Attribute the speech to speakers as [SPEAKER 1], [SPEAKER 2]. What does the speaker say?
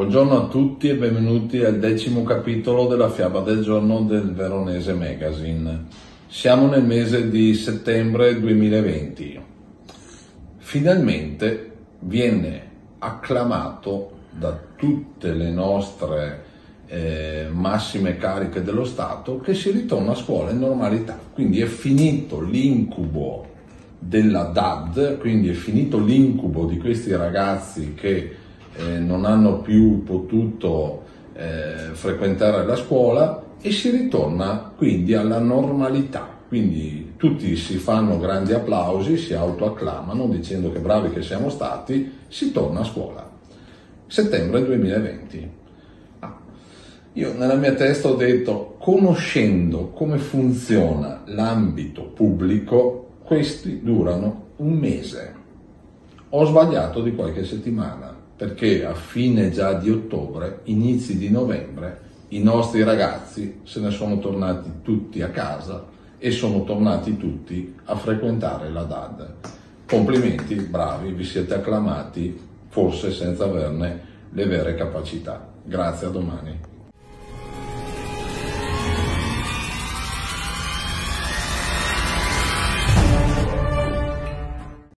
[SPEAKER 1] Buongiorno a tutti e benvenuti al decimo capitolo della fiaba del giorno del Veronese Magazine. Siamo nel mese di settembre 2020. Finalmente viene acclamato da tutte le nostre eh, massime cariche dello Stato che si ritorna a scuola in normalità. Quindi è finito l'incubo della DAD, quindi è finito l'incubo di questi ragazzi che eh, non hanno più potuto eh, frequentare la scuola e si ritorna quindi alla normalità. Quindi tutti si fanno grandi applausi, si autoacclamano dicendo che bravi che siamo stati, si torna a scuola. Settembre 2020. Ah, io nella mia testa ho detto, conoscendo come funziona l'ambito pubblico, questi durano un mese. Ho sbagliato di qualche settimana perché a fine già di ottobre, inizi di novembre, i nostri ragazzi se ne sono tornati tutti a casa e sono tornati tutti a frequentare la DAD. Complimenti, bravi, vi siete acclamati, forse senza averne le vere capacità. Grazie, a domani.